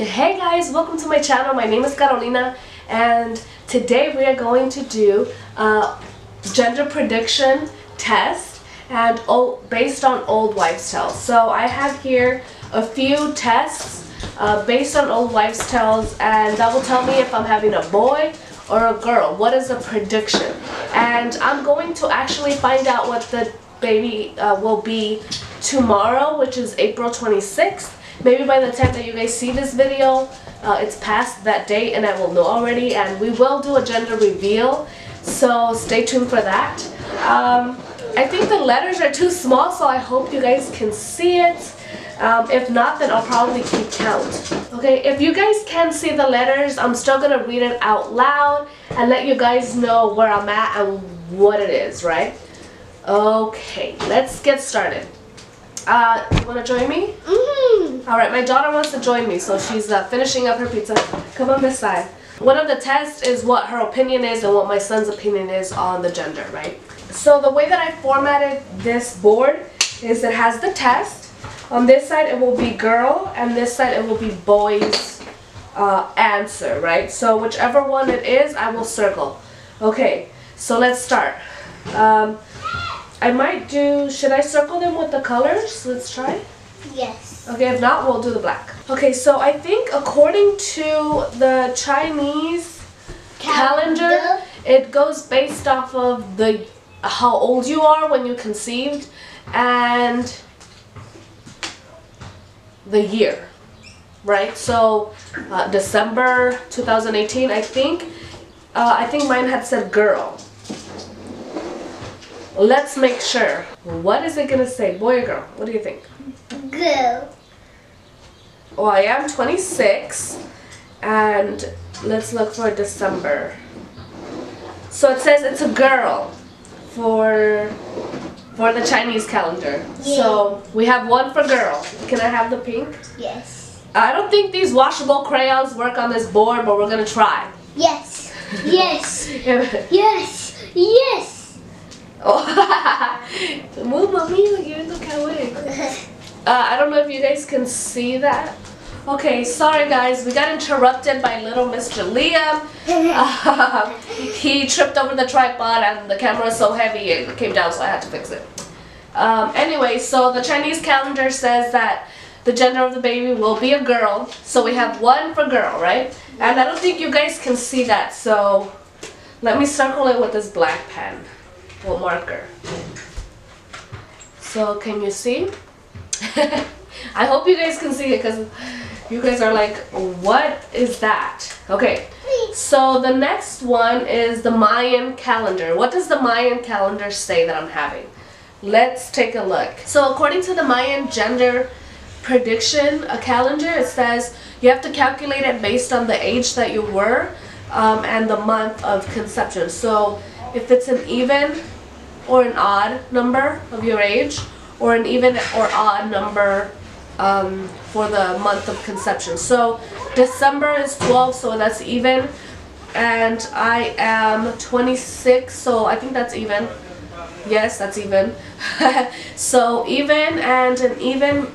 Hey guys, welcome to my channel. My name is Carolina and today we are going to do a gender prediction test and based on old wives' tales. So I have here a few tests uh, based on old wives' tales and that will tell me if I'm having a boy or a girl. What is a prediction? And I'm going to actually find out what the baby uh, will be tomorrow, which is April 26th. Maybe by the time that you guys see this video, uh, it's past that date and I will know already. And we will do a gender reveal, so stay tuned for that. Um, I think the letters are too small, so I hope you guys can see it. Um, if not, then I'll probably keep count. Okay, if you guys can see the letters, I'm still going to read it out loud and let you guys know where I'm at and what it is, right? Okay, let's get started. Uh, you want to join me? Mm -hmm. All right, my daughter wants to join me, so she's uh, finishing up her pizza. Come on this side. One of the tests is what her opinion is and what my son's opinion is on the gender, right? So the way that I formatted this board is it has the test. On this side, it will be girl, and this side, it will be boy's uh, answer, right? So whichever one it is, I will circle. Okay, so let's start. Um, I might do, should I circle them with the colors? Let's try. Yes. Okay, if not, we'll do the black. Okay, so I think according to the Chinese calendar, calendar it goes based off of the how old you are when you conceived and the year, right? So uh, December 2018, I think. Uh, I think mine had said girl. Let's make sure. What is it gonna say, boy or girl? What do you think? Girl. Well, I am 26, and let's look for December. So it says it's a girl for for the Chinese calendar. Yeah. So we have one for girl. Can I have the pink? Yes. I don't think these washable crayons work on this board, but we're gonna try. Yes. Yes. yes. Yes. Oh, move, mommy, you're the kawaii. Uh, I don't know if you guys can see that. Okay, sorry guys, we got interrupted by little Mr. Liam. Uh, he tripped over the tripod and the camera is so heavy it came down so I had to fix it. Um, anyway, so the Chinese calendar says that the gender of the baby will be a girl. So we have one for girl, right? And I don't think you guys can see that, so let me circle it with this black pen or marker. So can you see? I hope you guys can see it because you guys are like, what is that? Okay, so the next one is the Mayan calendar. What does the Mayan calendar say that I'm having? Let's take a look. So according to the Mayan gender prediction a calendar, it says you have to calculate it based on the age that you were um, and the month of conception. So if it's an even or an odd number of your age, or an even or odd number um, for the month of conception. So December is 12, so that's even. And I am 26, so I think that's even. Yes, that's even. so even and an even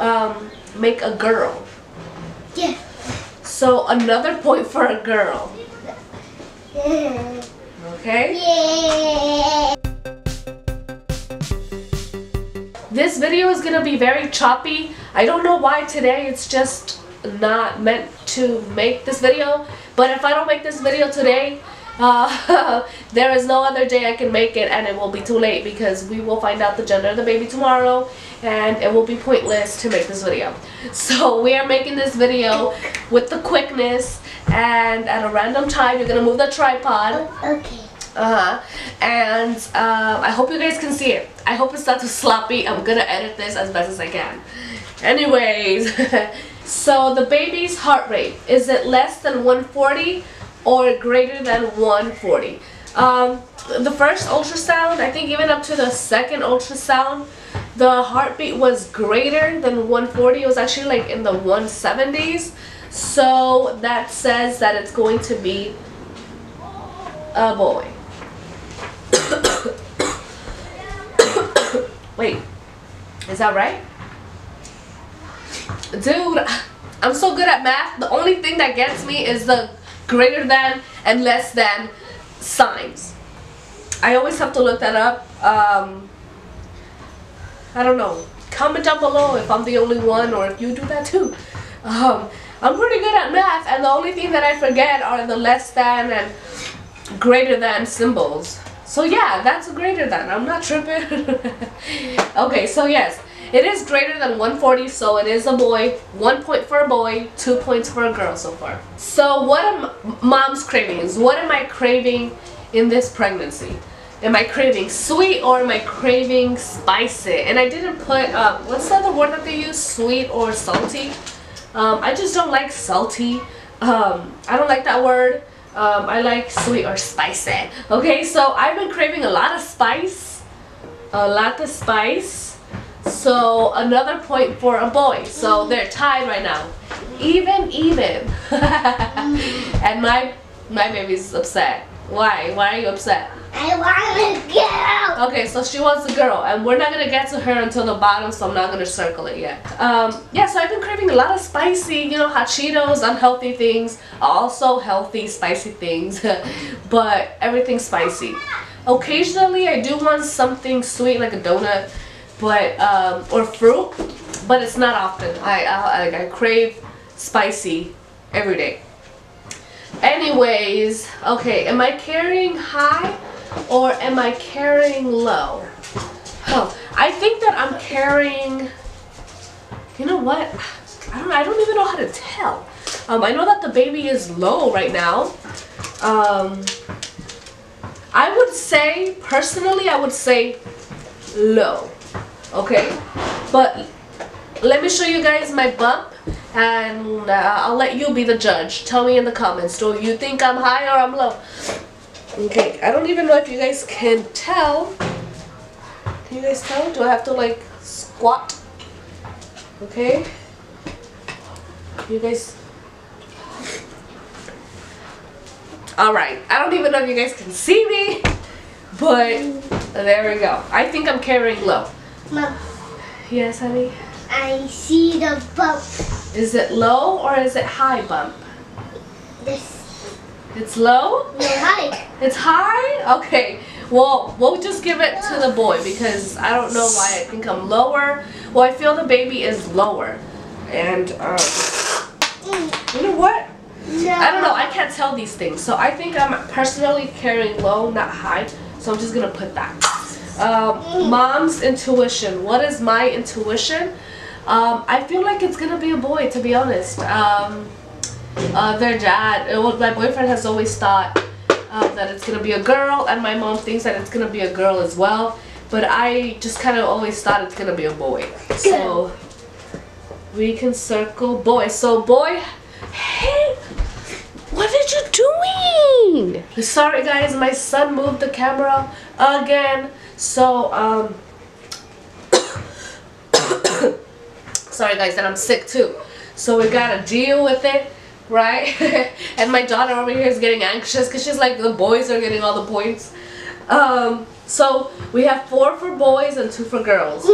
um, make a girl. Yeah. So another point for a girl. Okay? Yeah. This video is going to be very choppy. I don't know why today it's just not meant to make this video. But if I don't make this video today, uh, there is no other day I can make it and it will be too late because we will find out the gender of the baby tomorrow and it will be pointless to make this video. So we are making this video with the quickness and at a random time you're going to move the tripod. Okay. Uh-huh. And um, I hope you guys can see it. I hope it's not too sloppy. I'm gonna edit this as best as I can. Anyways, so the baby's heart rate, is it less than 140 or greater than 140? Um, the first ultrasound, I think even up to the second ultrasound, the heartbeat was greater than 140. It was actually like in the 170s. So that says that it's going to be a boy. Wait, is that right? Dude, I'm so good at math. The only thing that gets me is the greater than and less than signs. I always have to look that up. Um, I don't know. Comment down below if I'm the only one or if you do that too. Um, I'm pretty good at math and the only thing that I forget are the less than and greater than symbols. So yeah, that's greater than. I'm not tripping. okay, so yes, it is greater than 140, so it is a boy. One point for a boy, two points for a girl so far. So what am mom's cravings? What am I craving in this pregnancy? Am I craving sweet or am I craving spicy? And I didn't put, uh, what's the other word that they use? Sweet or salty? Um, I just don't like salty. Um, I don't like that word. Um, I like sweet or spicy. Okay, so I've been craving a lot of spice. A lot of spice. So another point for a boy. So they're tied right now. Even, even. and my my baby's upset. Why? Why are you upset? I want a girl. Okay, so she wants a girl, and we're not gonna get to her until the bottom, so I'm not gonna circle it yet. Um, yeah, so I've been craving a lot of spicy, you know, hot Cheetos, unhealthy things, also healthy, spicy things, but everything spicy. Occasionally, I do want something sweet like a donut, but um, or fruit, but it's not often. I I, I crave spicy every day. Anyways, okay, am I carrying high or am I carrying low? Oh, I think that I'm carrying, you know what? I don't I don't even know how to tell. Um, I know that the baby is low right now. Um, I would say, personally, I would say low. Okay? But let me show you guys my bump and uh, I'll let you be the judge. Tell me in the comments, do you think I'm high or I'm low? Okay, I don't even know if you guys can tell. Can you guys tell? Do I have to like squat? Okay. You guys. Alright, I don't even know if you guys can see me, but there we go. I think I'm carrying low. Mom, Yes, honey? I see the bump. Is it low or is it high bump? This It's low? no high. It's high? Okay. Well, we'll just give it to the boy because I don't know why I think I'm lower. Well, I feel the baby is lower. And, um, you know what? No. I don't know. I can't tell these things. So I think I'm personally carrying low, not high. So I'm just going to put that. Um, mom's intuition. What is my intuition? Um, I feel like it's to be a boy, to be honest. Um, uh, their dad, uh, my boyfriend has always thought uh, that it's gonna be a girl, and my mom thinks that it's gonna be a girl as well. But I just kind of always thought it's gonna be a boy. So we can circle boy. So boy, hey, what are you doing? Sorry guys, my son moved the camera again. So um. Sorry guys, and I'm sick too. So we gotta deal with it, right? and my daughter over here is getting anxious because she's like, the boys are getting all the points. Um, so we have four for boys and two for girls.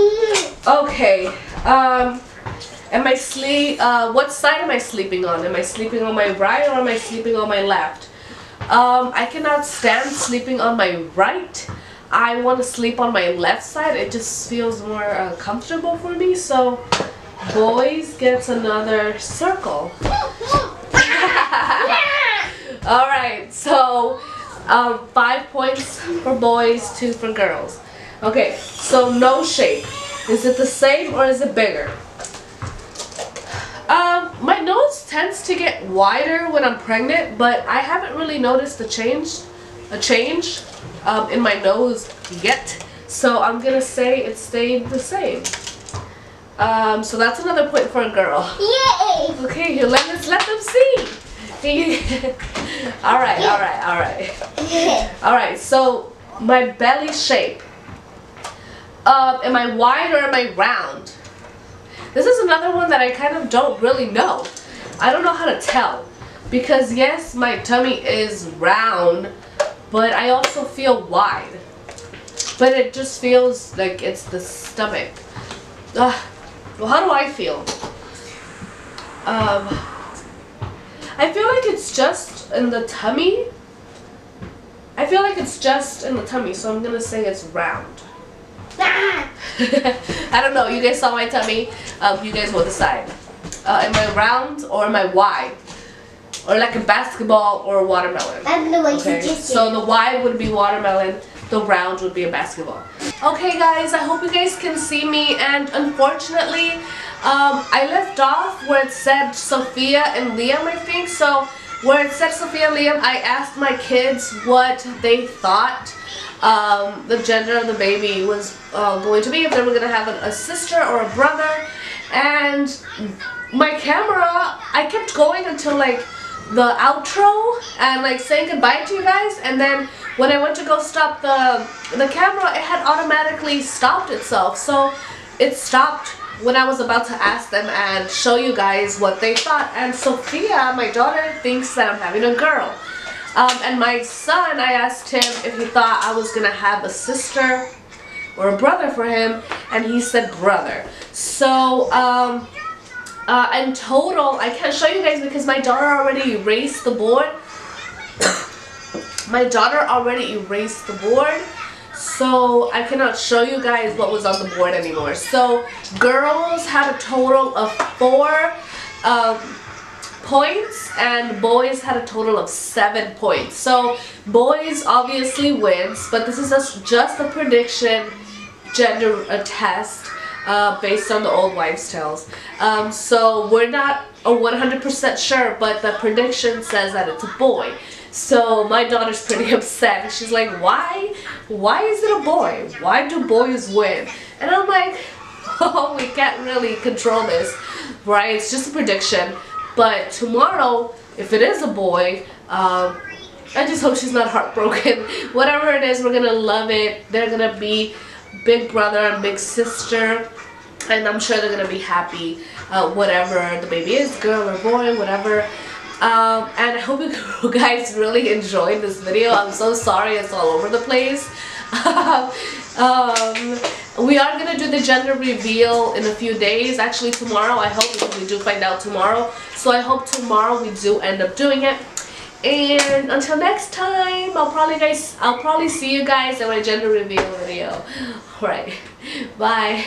Okay. Um, am I sleep? Uh, what side am I sleeping on? Am I sleeping on my right or am I sleeping on my left? Um, I cannot stand sleeping on my right. I want to sleep on my left side. It just feels more uh, comfortable for me. So, boys gets another circle. All right. So, um, five points for boys, two for girls. Okay. So no shape. Is it the same or is it bigger? Um, my nose tends to get wider when I'm pregnant, but I haven't really noticed a change, a change um, in my nose yet. So I'm gonna say it stayed the same. Um, so that's another point for a girl. Yay! Okay, let us let them see. all right, all right, all right, all right. So my belly shape. Um, am I wide or am I round? This is another one that I kind of don't really know. I don't know how to tell. Because yes, my tummy is round, but I also feel wide. But it just feels like it's the stomach. Ugh. Well, how do I feel? Um, I feel like it's just in the tummy. I feel like it's just in the tummy, so I'm gonna say it's round. I don't know. You guys saw my tummy. Um, you guys will decide. Uh, am I round or am I wide? Or like a basketball or a watermelon? I'm the way Okay, you just so the Y would be watermelon, the round would be a basketball. Okay guys, I hope you guys can see me and unfortunately, um, I left off where it said Sophia and Liam I think, so where it said Sophia and Liam, I asked my kids what they thought um, the gender of the baby was uh, going to be, if they were going to have a, a sister or a brother, and my camera, I kept going until like the outro and like saying goodbye to you guys and then when I went to go stop the the camera it had automatically stopped itself. So it stopped when I was about to ask them and show you guys what they thought. And Sophia my daughter thinks that I'm having a girl. Um, and my son I asked him if he thought I was gonna have a sister or a brother for him and he said brother. So um, uh, in total, I can't show you guys because my daughter already erased the board. my daughter already erased the board. So I cannot show you guys what was on the board anymore. So girls had a total of four um, points and boys had a total of seven points. So boys obviously wins, but this is just, just a prediction gender a test uh, based on the old wives' tales. Um, so we're not 100% sure, but the prediction says that it's a boy. So my daughter's pretty upset. She's like, why? Why is it a boy? Why do boys win? And I'm like, oh, we can't really control this, right? It's just a prediction. But tomorrow, if it is a boy, um, I just hope she's not heartbroken. Whatever it is, we're gonna love it. They're gonna be big brother and big sister and I'm sure they're gonna be happy uh, whatever the baby is girl or boy whatever. Um, and I hope you guys really enjoyed this video. I'm so sorry it's all over the place. Um, we are gonna do the gender reveal in a few days. Actually tomorrow I hope we do find out tomorrow. So I hope tomorrow we do end up doing it. And until next time I'll probably guys I'll probably see you guys in my gender reveal video. Alright bye